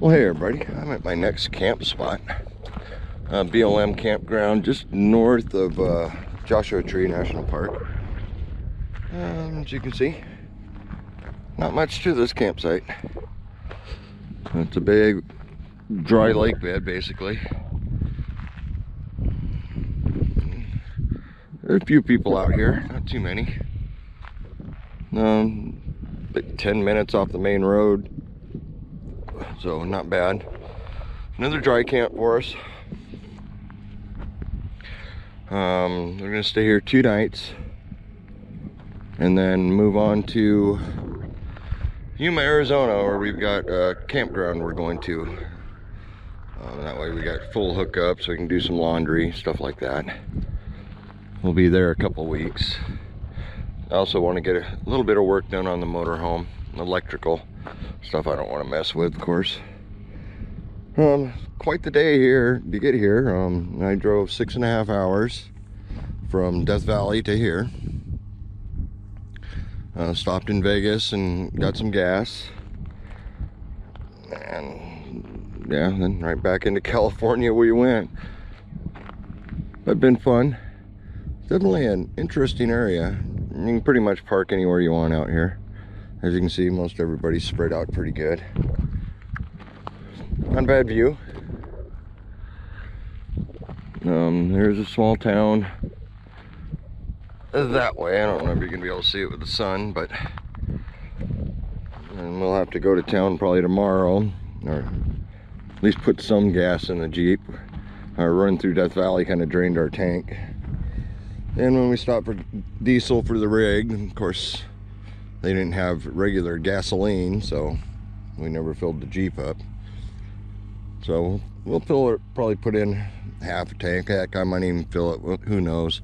Well, hey everybody, I'm at my next camp spot. Uh, BLM campground just north of uh, Joshua Tree National Park. Um, as you can see, not much to this campsite. It's a big dry lake bed basically. There's a few people out here, not too many. Um, 10 minutes off the main road so not bad. Another dry camp for us. Um, we're gonna stay here two nights and then move on to Yuma, Arizona, where we've got a campground we're going to. Um, that way we got full hookup so we can do some laundry, stuff like that. We'll be there a couple weeks. I also want to get a little bit of work done on the motorhome, electrical stuff I don't want to mess with, of course. Um, quite the day here to get here. Um, I drove six and a half hours from Death Valley to here. Uh, stopped in Vegas and got some gas. And yeah, then right back into California we went. But been fun. Definitely an interesting area. You can pretty much park anywhere you want out here. As you can see, most everybody's spread out pretty good. Not bad view. Um, there's a small town that way. I don't know if you're gonna be able to see it with the sun, but and we'll have to go to town probably tomorrow, or at least put some gas in the Jeep. Our run through Death Valley kind of drained our tank. And when we stopped for diesel for the rig, of course, they didn't have regular gasoline, so we never filled the Jeep up. So we'll fill it, probably put in half a tank. Heck, I might even fill it, who knows.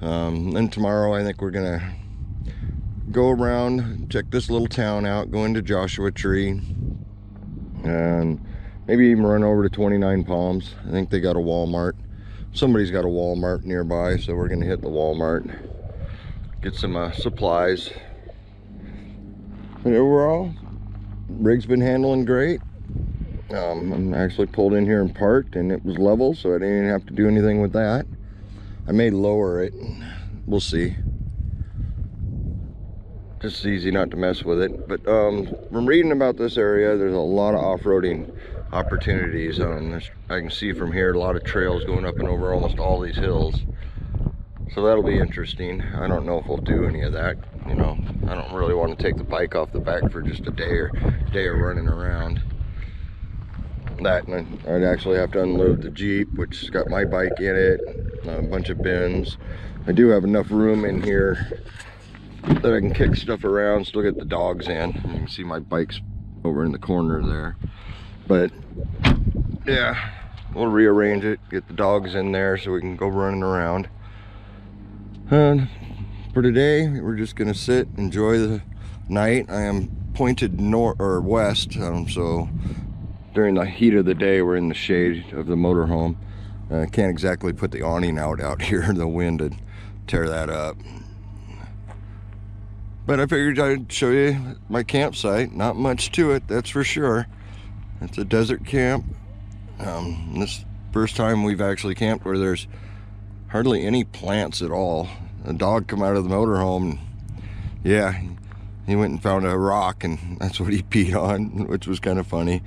Um, and tomorrow I think we're gonna go around, check this little town out, go into Joshua Tree, and maybe even run over to 29 Palms. I think they got a Walmart. Somebody's got a Walmart nearby, so we're gonna hit the Walmart, get some uh, supplies, but overall, rig's been handling great. Um, I'm actually pulled in here and parked and it was level, so I didn't have to do anything with that. I may lower it. We'll see. Just easy not to mess with it. But um, from reading about this area, there's a lot of off-roading opportunities. Um, I can see from here a lot of trails going up and over almost all these hills. So that'll be interesting. I don't know if we'll do any of that you know. I don't really want to take the bike off the back for just a day or day of running around. That I'd actually have to unload the Jeep which has got my bike in it a bunch of bins. I do have enough room in here that I can kick stuff around still get the dogs in. You can see my bike's over in the corner there. But yeah we'll rearrange it get the dogs in there so we can go running around and for today we're just gonna sit enjoy the night. I am pointed north or west um, so during the heat of the day we're in the shade of the motorhome. I uh, can't exactly put the awning out out here. In the wind and tear that up. But i figured i'd show you my campsite. Not much to it that's for sure. It's a desert camp. Um, this first time we've actually camped where there's hardly any plants at all a dog come out of the motorhome. Yeah, he went and found a rock and that's what he peed on, which was kind of funny.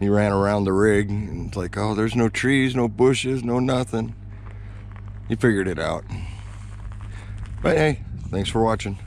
He ran around the rig and it's like, oh, there's no trees, no bushes, no nothing. He figured it out. But hey, thanks for watching.